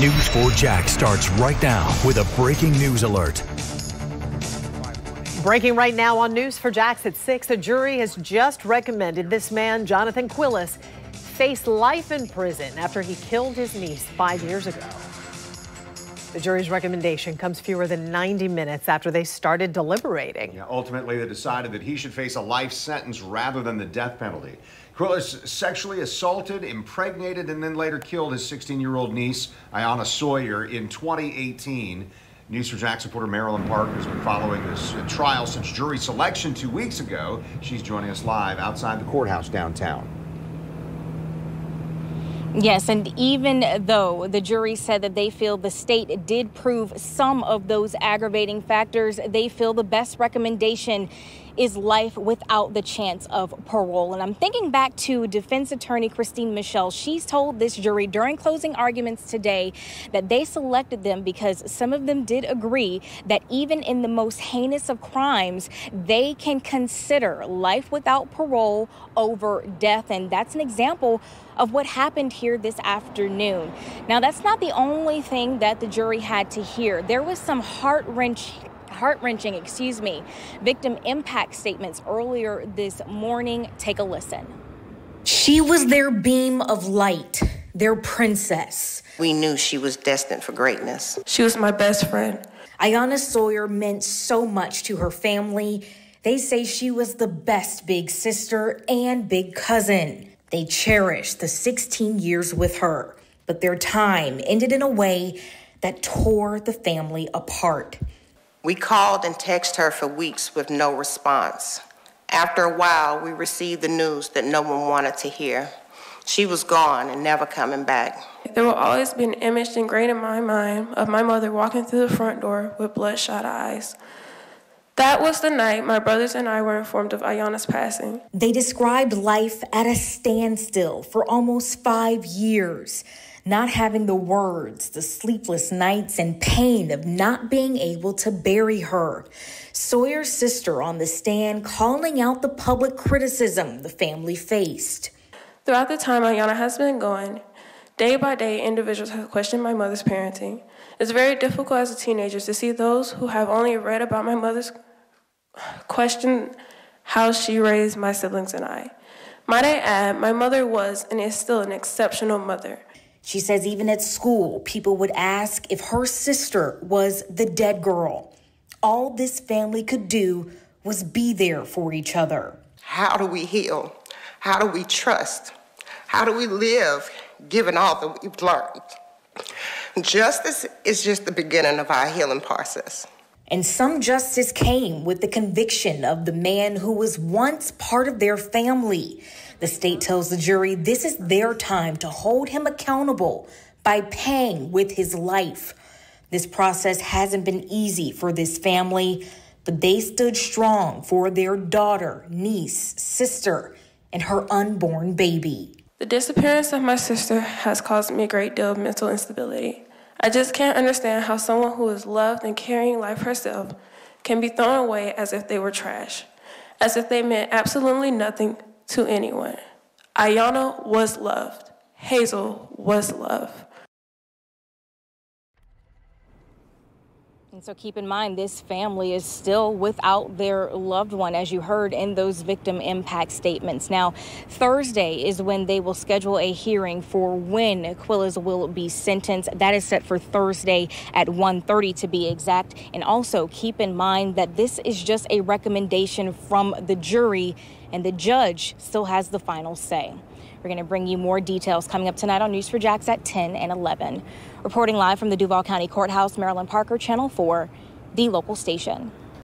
News 4 Jax starts right now with a breaking news alert. Breaking right now on News for Jax at 6, a jury has just recommended this man, Johnathan Quiles, face life in prison after he killed his niece five years ago. The jury's recommendation comes fewer than 90 minutes after they started deliberating. Yeah, ultimately, they decided that he should face a life sentence rather than the death penalty. Quiles sexually assaulted, impregnated, and then later killed his 16 year old niece, Iyana Sawyer, in 2018. News 4 Jax reporter Marilyn Parker has been following this trial since jury selection two weeks ago. She's joining us live outside the courthouse downtown. Yes, and even though the jury said that they feel the state did prove some of those aggravating factors, they feel the best recommendation is life without the chance of parole. And I'm thinking back to defense attorney Christine Michelle. She's told this jury during closing arguments today that they selected them because some of them did agree that even in the most heinous of crimes, they can consider life without parole over death. And that's an example of what happened here this afternoon. Now, that's not the only thing that the jury had to hear. There was some heart wrenching heart wrenching, excuse me, victim impact statements earlier this morning. Take a listen. She was their beam of light, their princess. We knew she was destined for greatness. She was my best friend. Iyana Sawyer meant so much to her family. They say she was the best big sister and big cousin. They cherished the 16 years with her, but their time ended in a way that tore the family apart. We called and texted her for weeks with no response. After a while, we received the news that no one wanted to hear. She was gone and never coming back. There will always be an image ingrained in my mind of my mother walking through the front door with bloodshot eyes. That was the night my brothers and I were informed of Iyana's passing. They described life at a standstill for almost five years not having the words, the sleepless nights, and pain of not being able to bury her. Sawyer's sister on the stand calling out the public criticism the family faced. Throughout the time Iyana has been gone, day by day, individuals have questioned my mother's parenting. It's very difficult as a teenager to see those who have only read about my mother's question how she raised my siblings and I. Might I add, my mother was and is still an exceptional mother. She says even at school, people would ask if her sister was the dead girl. All this family could do was be there for each other. How do we heal? How do we trust? How do we live given all that we've learned? Justice is just the beginning of our healing process. And some justice came with the conviction of the man who was once part of their family. The state tells the jury this is their time to hold him accountable by paying with his life. This process hasn't been easy for this family, but they stood strong for their daughter, niece, sister, and her unborn baby. The disappearance of my sister has caused me a great deal of mental instability. I just can't understand how someone who is loved and carrying life herself can be thrown away as if they were trash, as if they meant absolutely nothing to anyone. Iyana was loved. Hazel was loved. And so keep in mind, this family is still without their loved one, as you heard in those victim impact statements. Now, Thursday is when they will schedule a hearing for when Quiles will be sentenced. That is set for Thursday at 1.30 to be exact. And also keep in mind that this is just a recommendation from the jury and the judge still has the final say. We're going to bring you more details coming up tonight on News 4 Jax at 10 and 11. Reporting live from the Duval County Courthouse, Marilyn Parker, Channel 4, the local station.